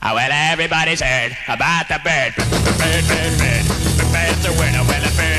Oh, well, everybody's heard about the bird. Bird, bird, bird, bird, bird's a winner, well, the bird.